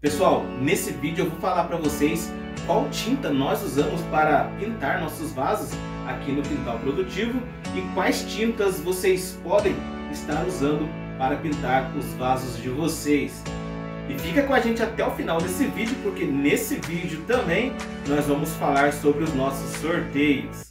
Pessoal, nesse vídeo eu vou falar para vocês qual tinta nós usamos para pintar nossos vasos aqui no Quintal Produtivo e quais tintas vocês podem estar usando para pintar os vasos de vocês. E fica com a gente até o final desse vídeo, porque nesse vídeo também nós vamos falar sobre os nossos sorteios.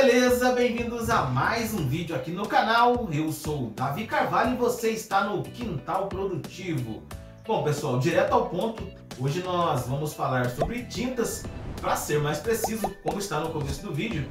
Beleza? Bem-vindos a mais um vídeo aqui no canal. Eu sou o Davi Carvalho e você está no Quintal Produtivo. Bom pessoal, direto ao ponto, hoje nós vamos falar sobre tintas. Para ser mais preciso, como está no começo do vídeo,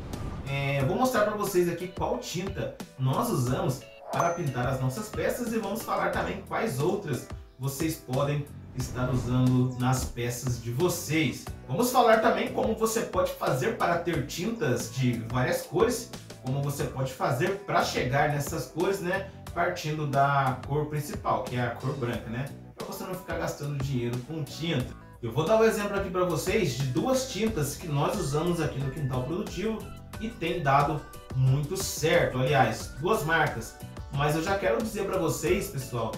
é, vou mostrar para vocês aqui qual tinta nós usamos para pintar as nossas peças e vamos falar também quais outras vocês podem estar usando nas peças de vocês. Vamos falar também como você pode fazer para ter tintas de várias cores, como você pode fazer para chegar nessas cores, né? Partindo da cor principal, que é a cor branca, né? Para você não ficar gastando dinheiro com tinta. Eu vou dar um exemplo aqui para vocês de duas tintas que nós usamos aqui no Quintal Produtivo e tem dado muito certo. Aliás, duas marcas. Mas eu já quero dizer para vocês, pessoal,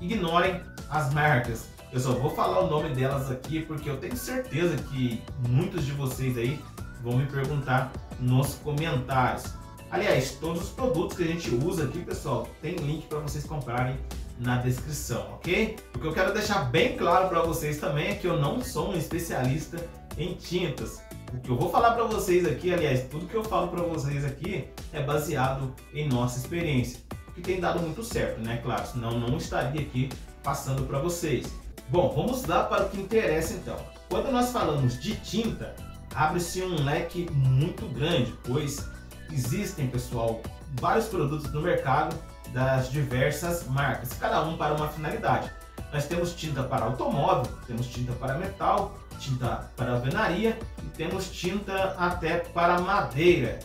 ignorem as marcas. Eu só vou falar o nome delas aqui porque eu tenho certeza que muitos de vocês aí vão me perguntar nos comentários. Aliás, todos os produtos que a gente usa aqui, pessoal, tem link para vocês comprarem na descrição, ok? O que eu quero deixar bem claro para vocês também é que eu não sou um especialista em tintas. O que eu vou falar para vocês aqui, aliás, tudo que eu falo para vocês aqui é baseado em nossa experiência, que tem dado muito certo, né? Claro, senão não estaria aqui passando para vocês. Bom, vamos lá para o que interessa então. Quando nós falamos de tinta, abre-se um leque muito grande, pois existem, pessoal, vários produtos no mercado das diversas marcas, cada um para uma finalidade. Nós temos tinta para automóvel, temos tinta para metal, tinta para alvenaria e temos tinta até para madeira.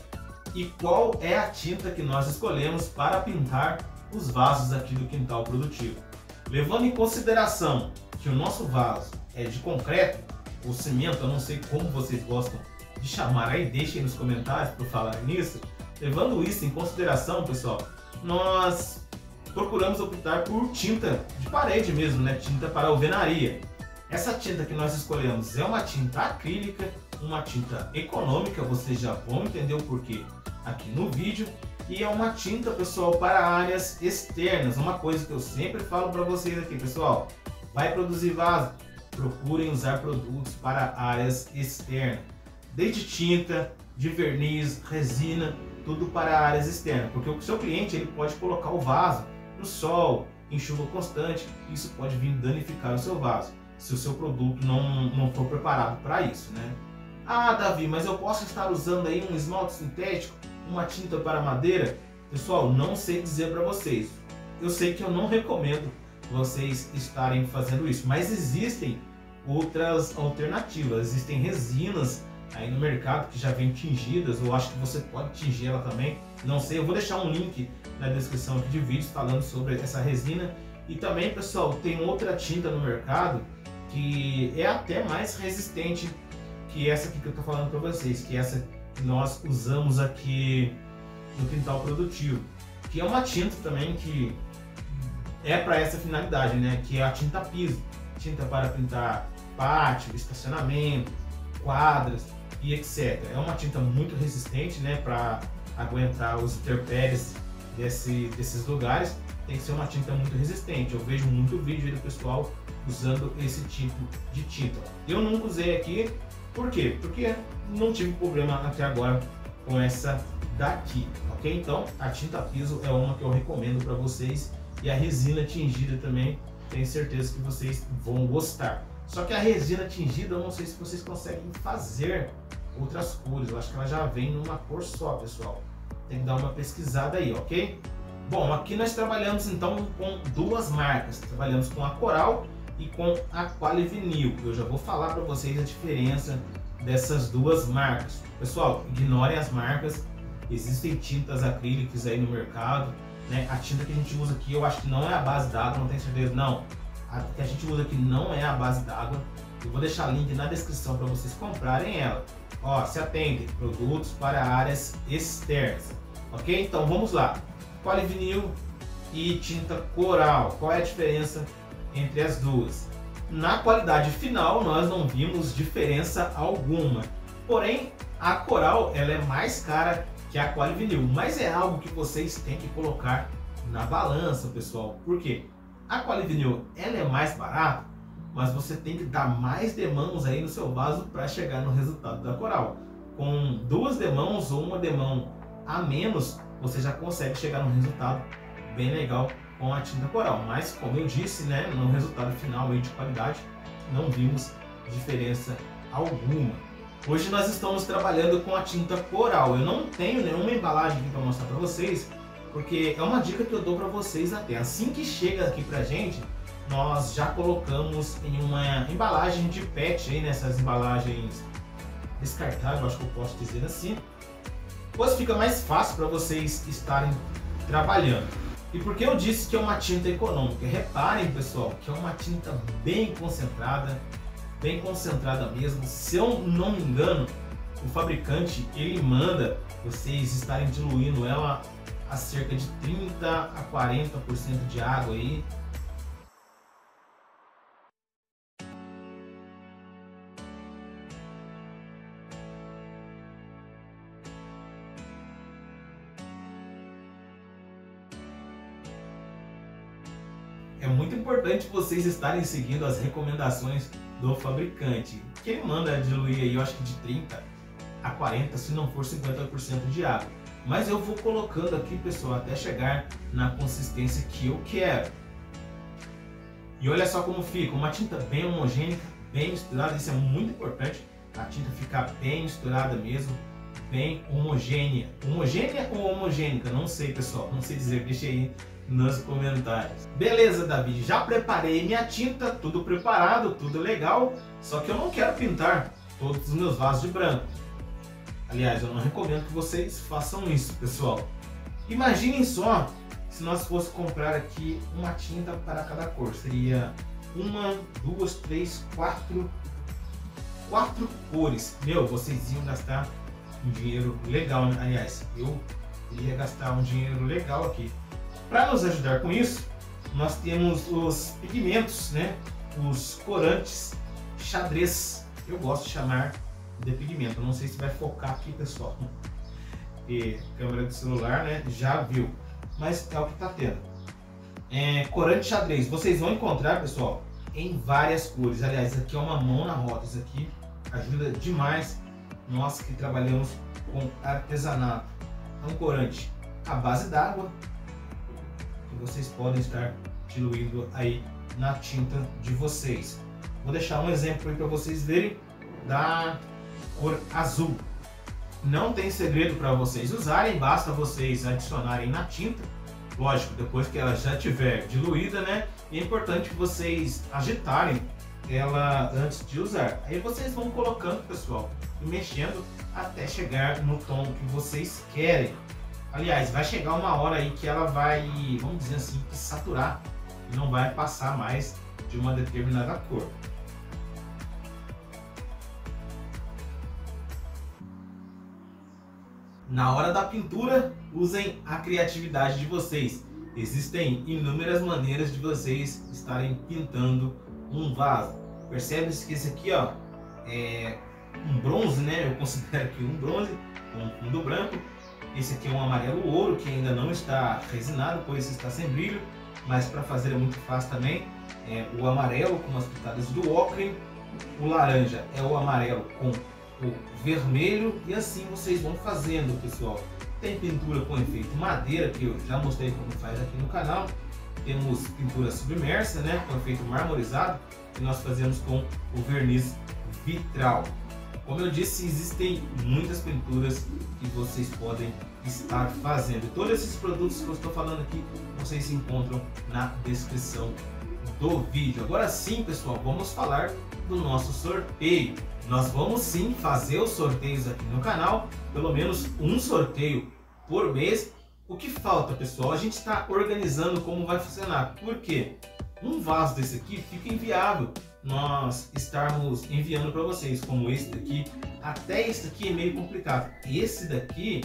E qual é a tinta que nós escolhemos para pintar os vasos aqui do quintal produtivo? Levando em consideração que o nosso vaso é de concreto ou cimento, eu não sei como vocês gostam de chamar aí, deixem nos comentários para falar nisso. Levando isso em consideração, pessoal, nós procuramos optar por tinta de parede mesmo, né? Tinta para alvenaria. Essa tinta que nós escolhemos é uma tinta acrílica, uma tinta econômica, vocês já vão entender o porquê aqui no vídeo. E é uma tinta, pessoal, para áreas externas. Uma coisa que eu sempre falo para vocês aqui, pessoal. Vai produzir vaso? Procurem usar produtos para áreas externas. Desde tinta, de verniz, resina, tudo para áreas externas. Porque o seu cliente ele pode colocar o vaso no sol, em chuva constante. Isso pode vir danificar o seu vaso. Se o seu produto não, não for preparado para isso, né? Ah, Davi, mas eu posso estar usando aí um esmalte sintético, uma tinta para madeira? Pessoal, não sei dizer para vocês. Eu sei que eu não recomendo vocês estarem fazendo isso. Mas existem outras alternativas, existem resinas aí no mercado que já vem tingidas, ou acho que você pode tingir ela também, não sei, eu vou deixar um link na descrição aqui de vídeo falando sobre essa resina. E também, pessoal, tem outra tinta no mercado que é até mais resistente que essa aqui que eu estou falando para vocês, que é essa que nós usamos aqui no quintal produtivo, que é uma tinta também que é para essa finalidade, né? Que é a tinta piso, tinta para pintar pátio, estacionamento, quadras e etc. É uma tinta muito resistente, né? Para aguentar os intempéries desse, desses lugares, tem que ser uma tinta muito resistente. Eu vejo muito vídeo do pessoal usando esse tipo de tinta. Eu nunca usei aqui, por quê? Porque não tive problema até agora com essa daqui, ok? Então a tinta piso é uma que eu recomendo para vocês e a resina tingida também, tenho certeza que vocês vão gostar. Só que a resina tingida, eu não sei se vocês conseguem fazer outras cores. Eu acho que ela já vem numa cor só, pessoal. Tem que dar uma pesquisada aí, ok? Bom, aqui nós trabalhamos então com duas marcas. Trabalhamos com a Coral e com a Qualivinil. Eu já vou falar para vocês a diferença dessas duas marcas. Pessoal, ignorem as marcas. Existem tintas acrílicas aí no mercado. Né? A tinta que a gente usa aqui, eu acho que não é a base d'água, não tenho certeza. Não, a que a gente usa aqui não é a base d'água. Eu vou deixar link na descrição para vocês comprarem ela. Ó, se atentem, produtos para áreas externas. Ok? Então vamos lá. Qualivinil e tinta coral. Qual é a diferença entre as duas? Na qualidade final nós não vimos diferença alguma. Porém, a coral ela é mais cara que a qualivinil, mas é algo que vocês têm que colocar na balança, pessoal. Por quê? A qualivinil ela é mais barata, mas você tem que dar mais demãos aí no seu vaso para chegar no resultado da coral. Com duas demãos ou uma demão a menos, você já consegue chegar no resultado bem legal com a tinta coral. Mas, como eu disse, né, no resultado final aí de qualidade, não vimos diferença alguma. Hoje nós estamos trabalhando com a tinta coral. Eu não tenho nenhuma embalagem aqui para mostrar para vocês, porque é uma dica que eu dou para vocês até. Assim que chega aqui para gente, nós já colocamos em uma embalagem de PET, aí, nessas embalagens descartáveis, acho que eu posso dizer assim. Pois fica mais fácil para vocês estarem trabalhando. E por que eu disse que é uma tinta econômica? Reparem, pessoal, que é uma tinta bem concentrada, bem concentrada mesmo. Se eu não me engano, o fabricante ele manda vocês estarem diluindo ela a cerca de 30 a 40% de água aí é muito importante vocês estarem seguindo as recomendações do fabricante, que ele manda diluir aí, eu acho que de 30 a 40, se não for 50% de água. Mas eu vou colocando aqui, pessoal, até chegar na consistência que eu quero. E olha só como fica, uma tinta bem homogênea, bem misturada, isso é muito importante, a tinta ficar bem misturada mesmo, bem homogênea. Homogênea ou homogênica? Não sei, pessoal, não sei dizer, deixa aí nos comentários. Beleza, David, já preparei minha tinta, tudo preparado, tudo legal, só que eu não quero pintar todos os meus vasos de branco. Aliás, eu não recomendo que vocês façam isso, pessoal. Imaginem só se nós fosse comprar aqui uma tinta para cada cor. Seria uma, duas, três, quatro, quatro cores. Meu, vocês iam gastar um dinheiro legal, né? aliás, eu iria gastar um dinheiro legal aqui. Para nos ajudar com isso, nós temos os pigmentos, né? os corantes xadrez. Eu gosto de chamar de pigmento. não sei se vai focar aqui, pessoal. E câmera de celular, né? Já viu. Mas é o que está tendo. É, corante xadrez. Vocês vão encontrar, pessoal, em várias cores. Aliás, aqui é uma mão na roda. Isso aqui ajuda demais nós que trabalhamos com artesanato. É um corante à base d'água, que vocês podem estar diluindo aí na tinta de vocês. Vou deixar um exemplo aí para vocês verem da cor azul. Não tem segredo para vocês usarem, basta vocês adicionarem na tinta. Lógico, depois que ela já estiver diluída, né? É importante vocês agitarem ela antes de usar. Aí vocês vão colocando, pessoal, e mexendo até chegar no tom que vocês querem. Aliás, vai chegar uma hora aí que ela vai, vamos dizer assim, saturar e não vai passar mais de uma determinada cor. Na hora da pintura, usem a criatividade de vocês. Existem inúmeras maneiras de vocês estarem pintando um vaso. Percebe-se que esse aqui ó, é um bronze, né? Eu considero que um bronze, um fundo branco esse aqui é um amarelo ouro que ainda não está resinado, pois está sem brilho, mas para fazer é muito fácil também. É o amarelo com as pitadas do ocre, o laranja é o amarelo com o vermelho e assim vocês vão fazendo, pessoal. Tem pintura com efeito madeira, que eu já mostrei como faz aqui no canal. Temos pintura submersa, né, com efeito marmorizado, que nós fazemos com o verniz vitral. Como eu disse, existem muitas pinturas que vocês podem estar fazendo. Todos esses produtos que eu estou falando aqui, vocês encontram na descrição do vídeo. Agora sim, pessoal, vamos falar do nosso sorteio. Nós vamos sim fazer os sorteios aqui no canal, pelo menos um sorteio por mês. O que falta, pessoal? A gente está organizando como vai funcionar. Por quê? Um vaso desse aqui fica inviável nós estarmos enviando para vocês, como esse daqui. Até esse daqui é meio complicado. Esse daqui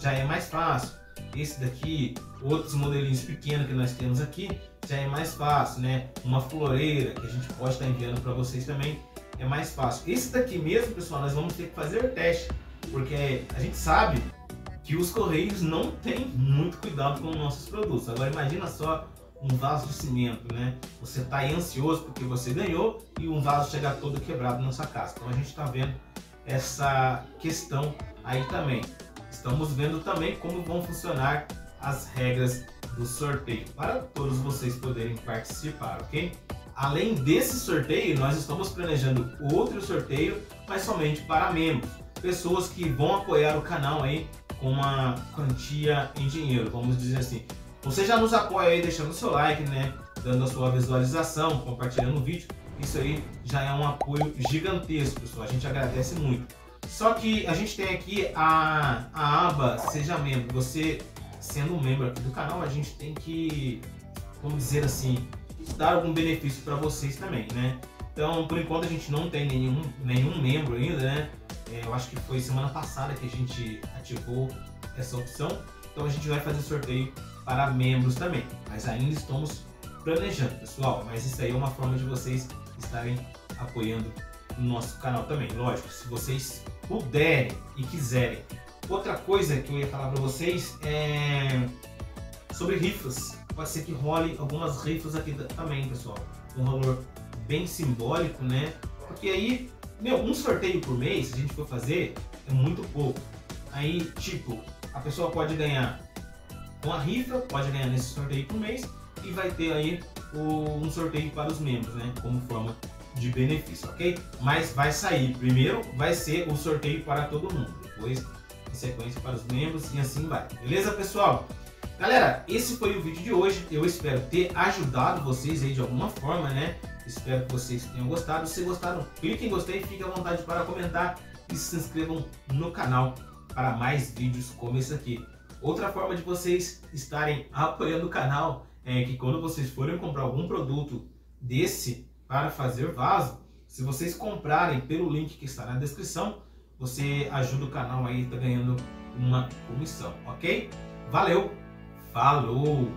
já é mais fácil. Esse daqui, outros modelinhos pequenos que nós temos aqui, já é mais fácil, né? Uma floreira que a gente pode estar enviando para vocês também é mais fácil. Esse daqui mesmo, pessoal, nós vamos ter que fazer teste, porque a gente sabe que os correios não têm muito cuidado com os nossos produtos. Agora imagina só um vaso de cimento, né? Você está ansioso porque você ganhou e um vaso chegar todo quebrado na sua casa. Então a gente está vendo essa questão aí também. Estamos vendo também como vão funcionar as regras do sorteio para todos vocês poderem participar, ok? Além desse sorteio, nós estamos planejando outro sorteio, mas somente para membros, pessoas que vão apoiar o canal aí com uma quantia em dinheiro, vamos dizer assim. Você já nos apoia aí deixando seu like, né? Dando a sua visualização, compartilhando o vídeo. Isso aí já é um apoio gigantesco, pessoal. A gente agradece muito. Só que a gente tem aqui a, a aba Seja Membro. Você, sendo um membro aqui do canal, a gente tem que, vamos dizer assim, dar algum benefício para vocês também, né? Então, por enquanto, a gente não tem nenhum, nenhum membro ainda, né? É, eu acho que foi semana passada que a gente ativou essa opção. Então, a gente vai fazer sorteio para membros também. Mas ainda estamos planejando, pessoal. Mas isso aí é uma forma de vocês estarem apoiando o nosso canal também. Lógico, se vocês puderem e quiserem. Outra coisa que eu ia falar para vocês é sobre rifas. Pode ser que role algumas rifas aqui também, pessoal. Um valor bem simbólico, né? Porque aí, meu, um sorteio por mês, se a gente for fazer, é muito pouco. Aí, tipo, a pessoa pode ganhar uma rifa, pode ganhar nesse sorteio por mês e vai ter aí o, um sorteio para os membros, né? Como forma de benefício, ok? Mas vai sair, primeiro vai ser o sorteio para todo mundo, depois em sequência para os membros e assim vai, beleza pessoal? Galera, esse foi o vídeo de hoje, eu espero ter ajudado vocês aí de alguma forma, né? Espero que vocês tenham gostado, se gostaram, clique em gostei, fique à vontade para comentar e se inscrevam no canal para mais vídeos como esse aqui. Outra forma de vocês estarem apoiando o canal é que quando vocês forem comprar algum produto desse para fazer vaso, se vocês comprarem pelo link que está na descrição, você ajuda o canal aí, tá ganhando uma comissão, ok? Valeu, falou!